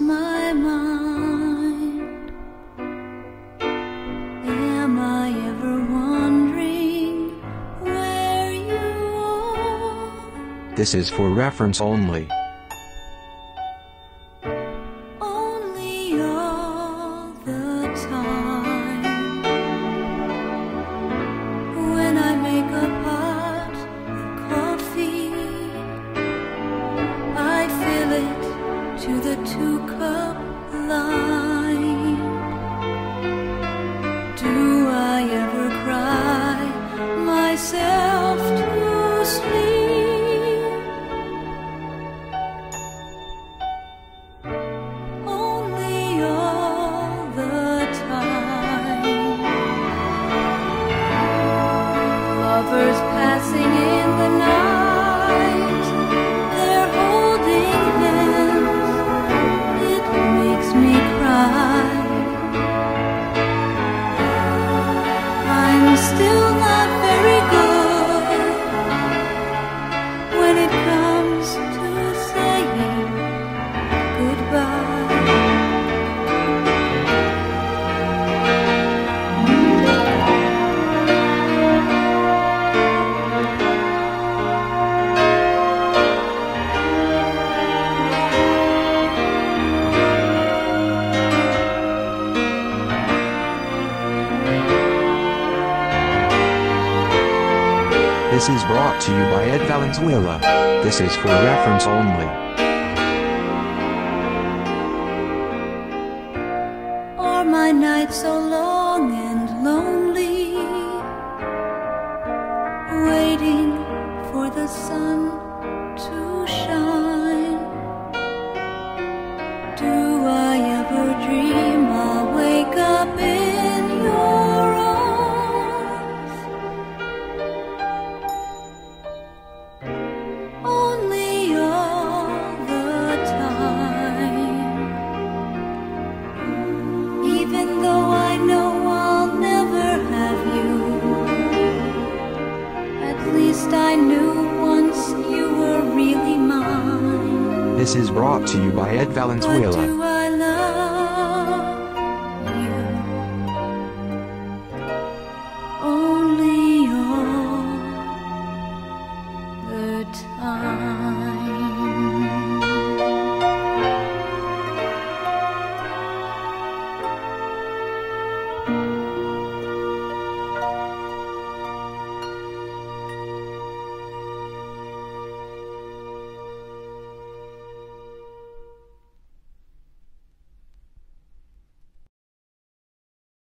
my mind? Am I ever wondering where you are? This is for reference. Only to the two cup line. Do I ever cry myself to sleep? Only all the time. Lovers passing in the night, This is brought to you by Ed Valenzuela. This is for reference only. Are my nights so long and lonely? Waiting for the sun to shine. Do I ever dream This is brought to you by Ed Valenzuela.